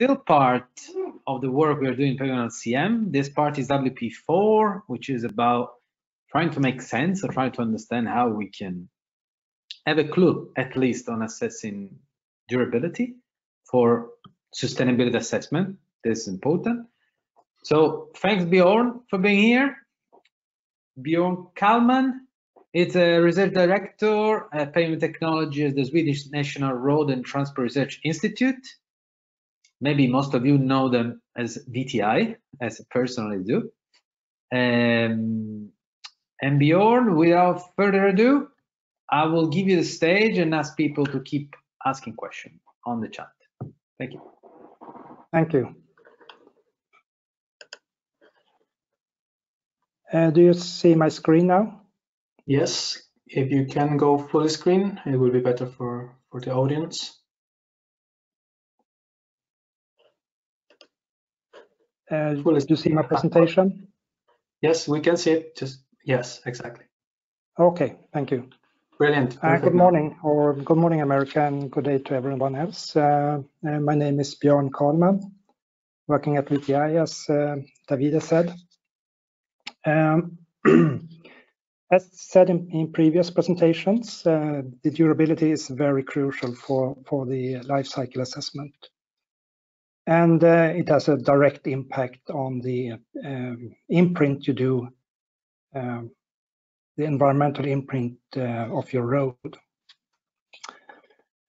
still part of the work we are doing in on CM. This part is WP4, which is about trying to make sense or trying to understand how we can have a clue, at least, on assessing durability for sustainability assessment. This is important. So thanks, Bjorn, for being here. Bjorn Kalman is a research director at pavement technology at the Swedish National Road and Transport Research Institute. Maybe most of you know them as VTI, as I personally do. Um, and Bjorn, without further ado, I will give you the stage and ask people to keep asking questions on the chat. Thank you. Thank you. Uh, do you see my screen now? Yes, if you can go full screen, it will be better for, for the audience. Uh, do you see my presentation? Yes, we can see it. Just yes, exactly. Okay, thank you. Brilliant. Uh, good morning, or good morning, America, and good day to everyone else. Uh, uh, my name is Björn Kalman, working at VTI, as uh, Davide said. Um, as said in, in, previous presentations, uh, the durability is very crucial for, for the life cycle assessment. And uh, it has a direct impact on the um, imprint you do um, the environmental imprint uh, of your road.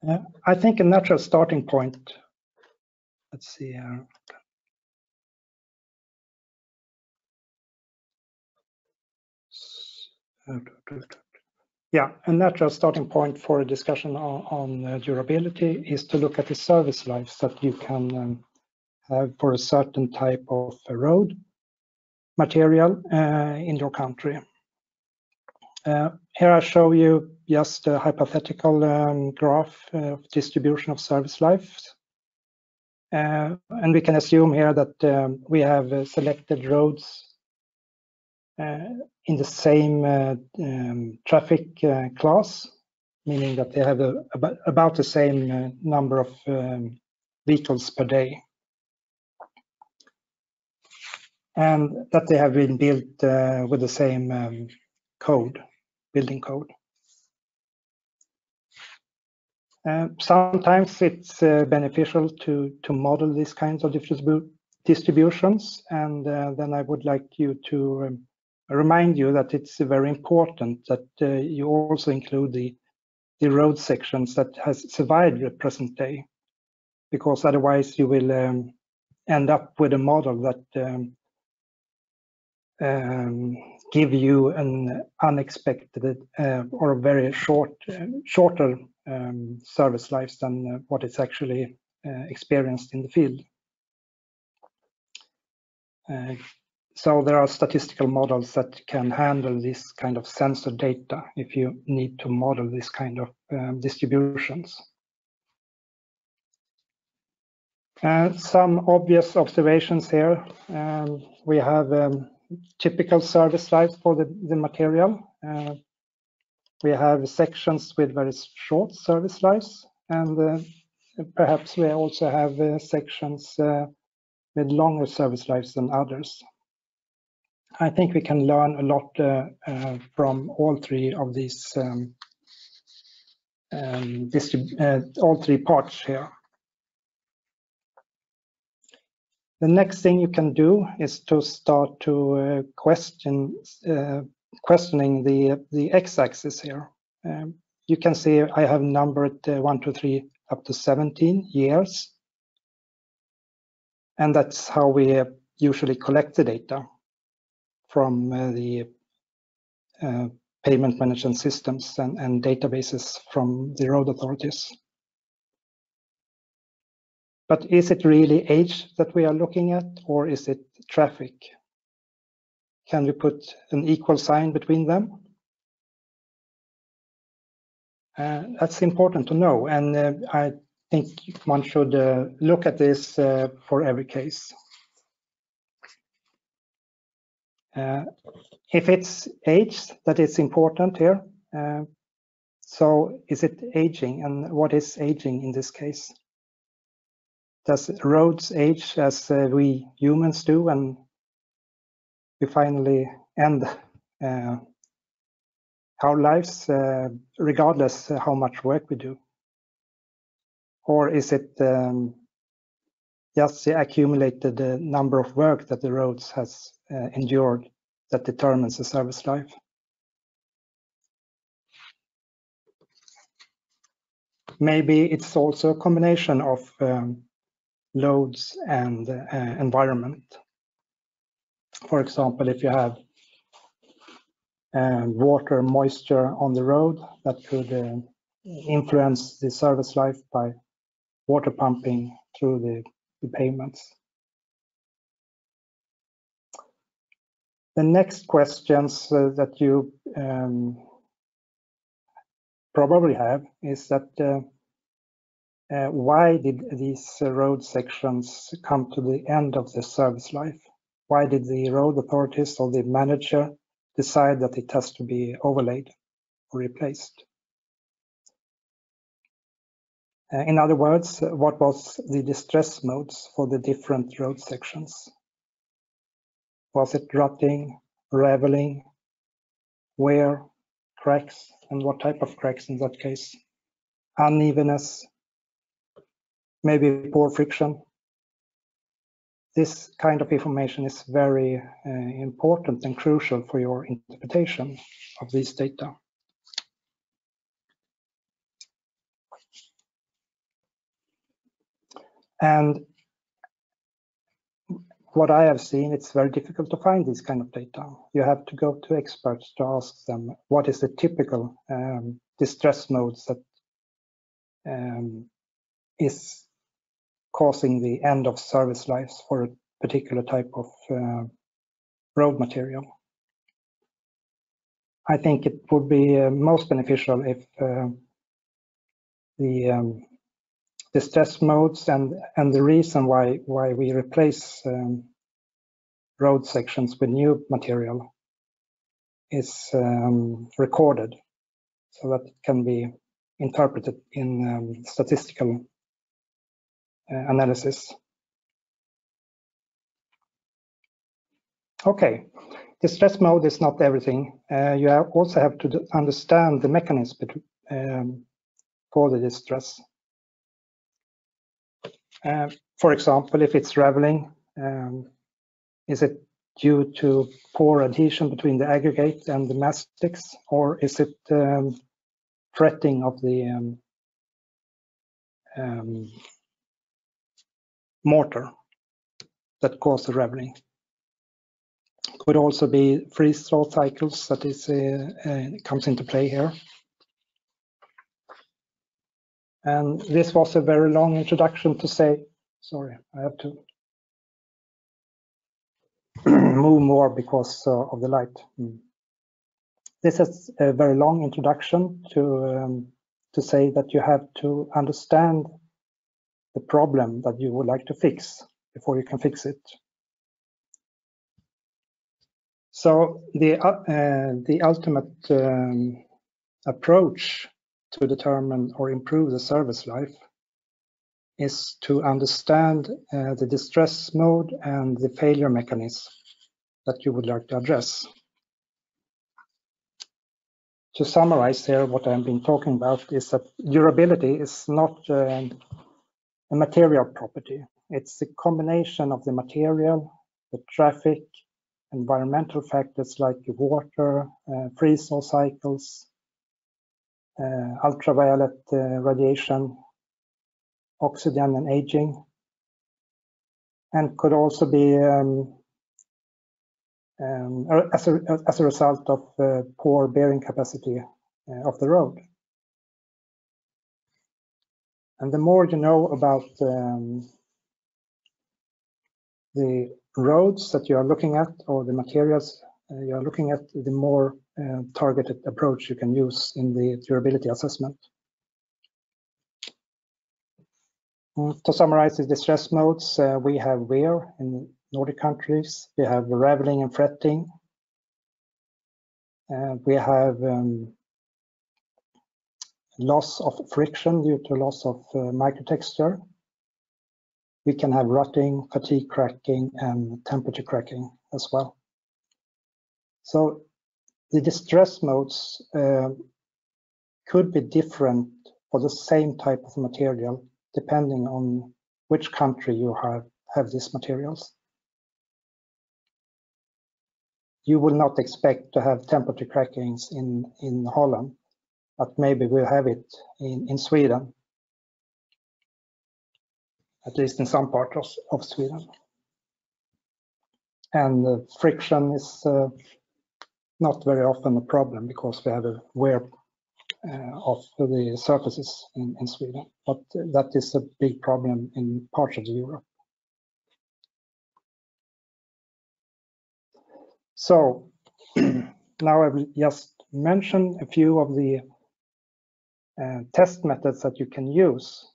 Uh, I think a natural starting point, let's see here. Yeah, a natural starting point for a discussion on, on uh, durability is to look at the service lives that you can um, for a certain type of road material uh, in your country. Uh, here I show you just a hypothetical um, graph of uh, distribution of service lives. Uh, and we can assume here that um, we have uh, selected roads uh, in the same uh, um, traffic class, meaning that they have a, about, about, the same number of um, vehicles per day. And that they have been built with the same um, code building code. Uh, sometimes it's uh, beneficial to, to model these kinds of distribu distributions, and uh, then I would like you to um, remind you that it's very important that uh, you also include the, the road sections that has survived the present day, because otherwise you will um, end up with a model that um, give you an unexpected uh, or a very short, uh, shorter um, service lives than uh, what is actually uh, experienced in the field. Uh, so there are statistical models that can handle this kind of censor data if you need to model this kind of um, distributions. Uh, some obvious observations here. Um, we have um, typical service life for the, the material. Uh, we have sections with very short service lives, and uh, perhaps we also have uh, sections uh, with longer service lives than others. I think we can learn a lot uh, uh, from all three of these um, um, all three parts here. The next thing you can do is to start to uh, question uh, questioning the the x-axis here. Um, you can see I have numbered uh, one, two, three, up to 17 years, and that's how we uh, usually collect the data from uh, the uh, pavement management systems and, and databases from the road authorities. But is it really age that we are looking at, or is it traffic? Can we put an equal sign between them? Uh, that's important to know, and uh, I think one should uh, look at this uh, for every case. Uh, if it's age that is important here, uh, so is it aging, and what is aging in this case? Does roads age as uh, we humans do and we finally end uh, our lives uh, regardless how much work we do? Or is it um, just the accumulated uh, number of work that the roads has uh, endured that determines the service life? Maybe it's also a combination of um, loads and uh, environment. For example, if you have uh, water moisture on the road that could uh, influence the service life by water pumping through the, the pavements. The next questions uh, that you um, probably have is that uh, why did these uh, road sections come to the end of the service life? Why did the road authorities or the manager decide that it has to be overlaid or replaced? Uh, in other words, what was the distress modes for the different road sections? Was it rutting, raveling, wear, cracks, and what type of cracks in that case? Unevenness, maybe poor friction. This kind of information is very uh, important and crucial for your interpretation of these data. And what I have seen, it's very difficult to find this kind of data. You have to go to experts to ask them what is the typical um, distress modes that um, is causing the end of service lives for a particular type of uh, road material. I think it would be uh, most beneficial if uh, the um, the stress modes and and the reason why why we replace um, road sections with new material is um, recorded so that it can be interpreted in um, statistical analysis. Okay, distress mode is not everything. Uh, you also have to understand the mechanism um, for the distress. Uh, for example, if it's raveling, um, is it due to poor adhesion between the aggregate and the mastics, or is it um, fretting of the mortar that cause the raveling? Could also be freeze-thaw cycles that is uh, uh, comes into play here. And this was a very long introduction to say, sorry, I have to move more because uh, of the light. Mm. This is a very long introduction to um, to say that you have to understand the problem that you would like to fix before you can fix it. So the uh, the ultimate um, approach to determine or improve the service life is to understand uh, the distress mode and the failure mechanism that you would like to address. To summarize here, what I've been talking about is that durability is not uh, a material property. It's a combination of the material, the traffic, environmental factors like water, uh, freeze-thaw cycles, uh, ultraviolet uh, radiation, oxygen and aging, and could also be um, um, as, a, as a result of uh, poor bearing capacity uh, of the road. And the more you know about um, the roads that you are looking at or the materials uh, you are looking at, the more uh, targeted approach you can use in the durability assessment. Mm, to summarize the distress modes, uh, we have wear in Nordic countries, we have raveling and fretting, uh, we have um, loss of friction due to loss of uh, microtexture. we can have rutting, fatigue cracking, and temperature cracking as well. So the distress modes uh, could be different for the same type of material depending on which country you have, have these materials. You will not expect to have temperature crackings in, in Holland, but maybe we'll have it in, in Sweden, at least in some parts of, of Sweden. And the friction is uh, not very often a problem because we have a wear uh, of the surfaces in, in Sweden, but that is a big problem in parts of Europe. So now I will just mention a few of the uh, test methods that you can use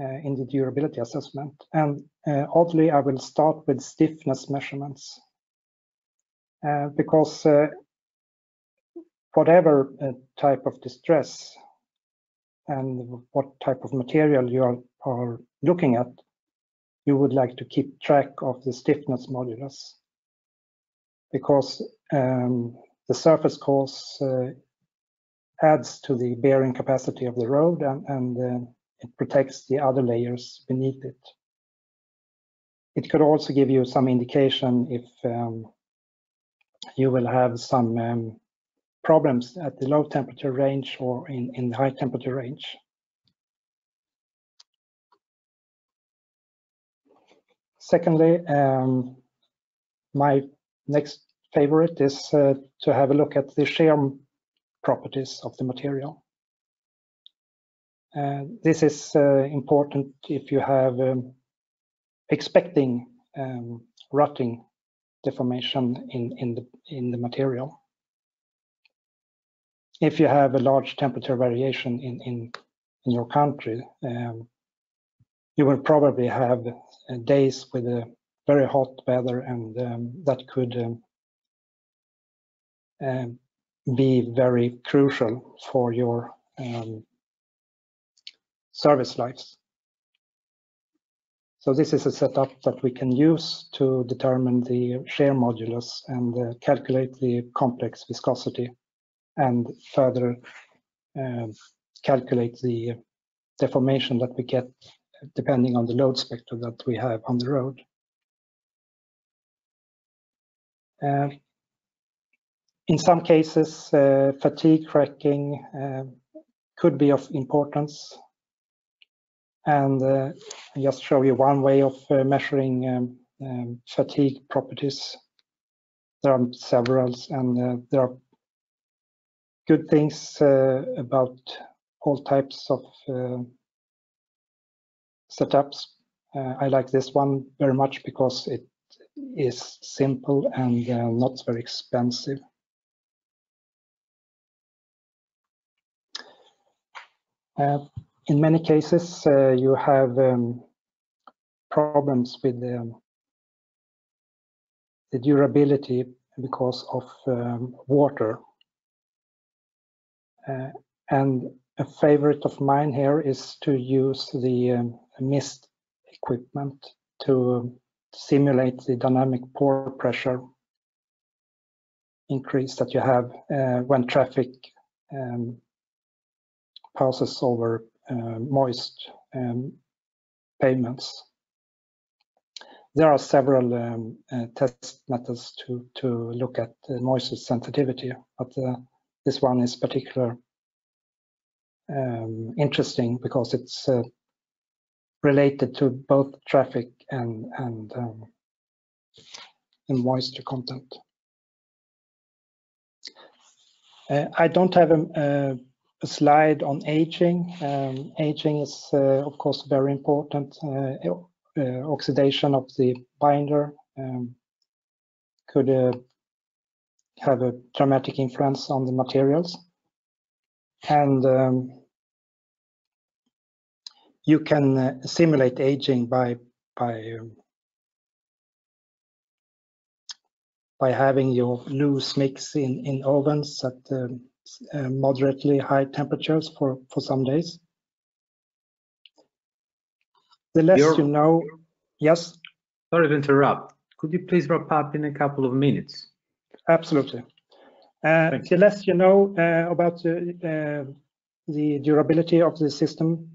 uh, in the durability assessment. And uh, oddly, I will start with stiffness measurements because whatever type of distress and what type of material you are, are looking at, you would like to keep track of the stiffness modulus because um, the surface course uh, adds to the bearing capacity of the road and, and uh, it protects the other layers beneath it. It could also give you some indication if um, you will have some um, problems at the low temperature range or in, in the high temperature range. Secondly, um, my next favorite is uh, to have a look at the shear properties of the material. Uh, this is uh, important if you have um, expecting um, rutting deformation in, in, the, in the material if you have a large temperature variation in, in, in your country, um, you will probably have uh, days with a very hot weather and um, that could um, uh, be very crucial for your um, service lives. So this is a setup that we can use to determine the shear modulus and uh, calculate the complex viscosity and further uh, calculate the deformation that we get depending on the load spectrum that we have on the road. Uh, in some cases, uh, fatigue cracking uh, could be of importance. And uh, just show you one way of uh, measuring um, um, fatigue properties. There are several, and there are good things uh, about all types of uh, setups. Uh, I like this one very much because it is simple and not very expensive. In many cases, you have um, problems with um, the durability because of um, water. Uh, and a favorite of mine here is to use the um, MIST equipment to simulate the dynamic pore pressure increase that you have uh, when traffic um, passes over uh, moist um, pavements. There are several um, uh, test methods to, to look at moisture sensitivity, but uh, this one is particular um, interesting because it's uh, related to both traffic and and, um, and moisture content. Uh, I don't have a, a, slide on aging. Um, aging is, uh, of course, very important. Uh, uh, oxidation of the binder um, could uh, have a dramatic influence on the materials. And um, you can uh, simulate aging by by um, by having your loose mix in in ovens at uh, moderately high temperatures for for some days. The less You're, you know, Yes, Sorry to interrupt. Could you please wrap up in a couple of minutes? absolutely. Uh, The less you know uh, about the, uh, the durability of the system,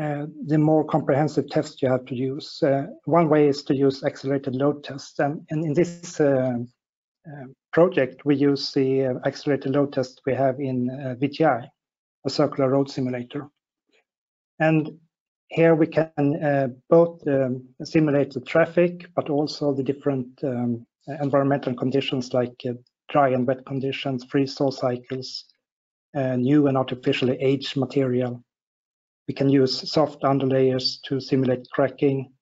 uh, the more comprehensive tests you have to use. Uh, One way is to use accelerated load tests. And and in this project, we use the uh, accelerated load test we have in uh, VTI, a circular road simulator. And here we can uh, both um, simulate the traffic, but also the different um, environmental conditions like uh, dry and wet conditions, freeze-thaw cycles, uh, new and artificially aged material. We can use soft underlayers to simulate cracking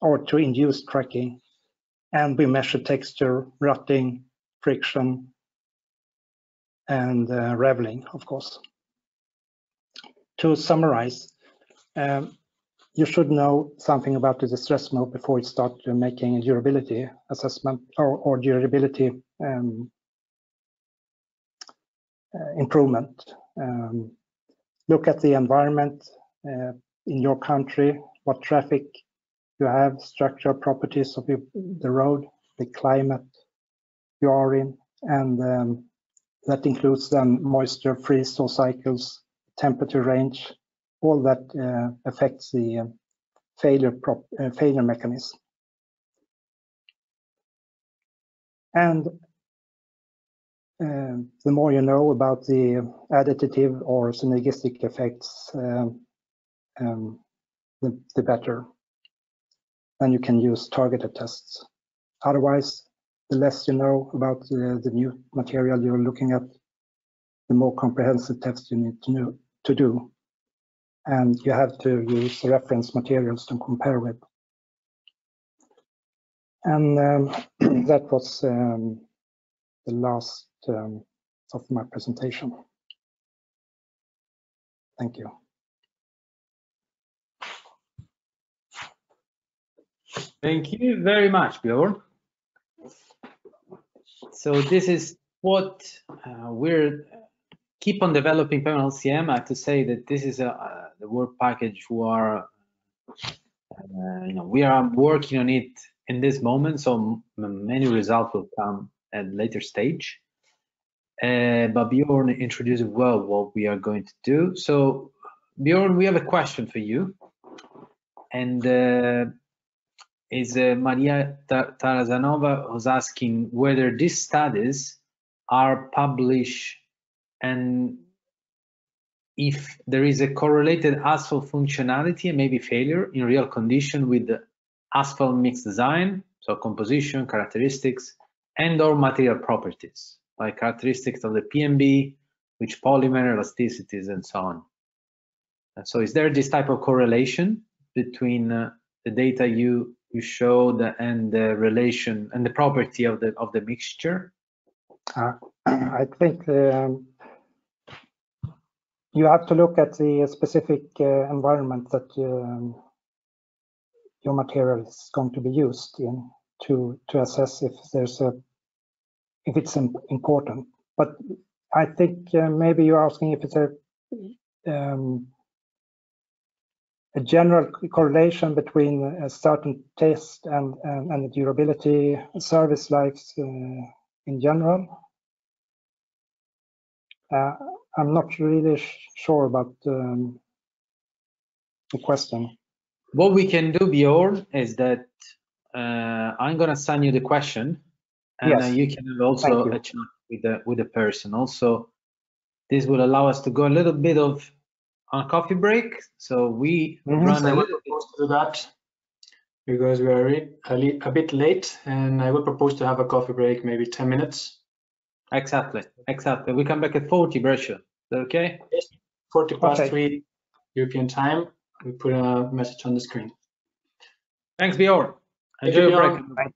or to induce cracking. And we measure texture, rutting, friction, and uh, raveling, of course. To summarize, um, you should know something about the distress mode before you start making a durability assessment or, or durability um, uh, improvement. Um, look at the environment uh, in your country, what traffic you have, structural properties of the road, the climate you are in, and um, that includes then moisture, freeze-thaw cycles, temperature range, all that uh, affects the uh, failure prop, uh, failure mechanism. And uh, the more you know about the additive or synergistic effects, um, um, the, the better. Then you can use targeted tests. Otherwise, the less you know about the, the new material you're looking at, the more comprehensive tests you need to, know, to do and you have to use reference materials to compare with. And um, that was um, the last um, of my presentation. Thank you. Thank you very much, Bjorn. So this is what uh, we're keep on developing Pavement LCM. I have to say that this is a, uh, the work package who are, uh, you know, we are working on it in this moment, so many results will come at later stage. Uh, but Bjorn introduced well what we are going to do. So Bjorn, we have a question for you. And is uh, Maria Tarazanova who's asking whether these studies are published and if there is a correlated asphalt functionality and maybe failure in real condition with the asphalt mix design, so composition, characteristics, and or material properties, like characteristics of the PMB, which polymer elasticities and so on. And so is there this type of correlation between uh, the data you you showed and the relation and the property of the of the mixture? Uh, I think um, you have to look at the specific uh, environment that um, your material is going to be used in to to assess if there's a if it's important. But I think uh, maybe you're asking if it's a um, a general correlation between a certain test and and, and the durability service lives uh, in general. Uh, I'm not really sure about um, the question. What we can do, Bjorn, is that uh, I'm gonna send you the question, and Yes. uh, you can also you. a chat with the with the person. Also, this will allow us to go a little bit of on coffee break. So we Mhm. run So I a will little bit. propose to do that because we are a, li- a bit late, and I will propose to have a coffee break, maybe 10 minutes. Exactly, exactly. We come back at 40, Brescia. Is that okay? 40 past Okay. 3 European time. We put a message on the screen. Thanks, Bjorn. Thank Enjoy you, your Bjorn. break.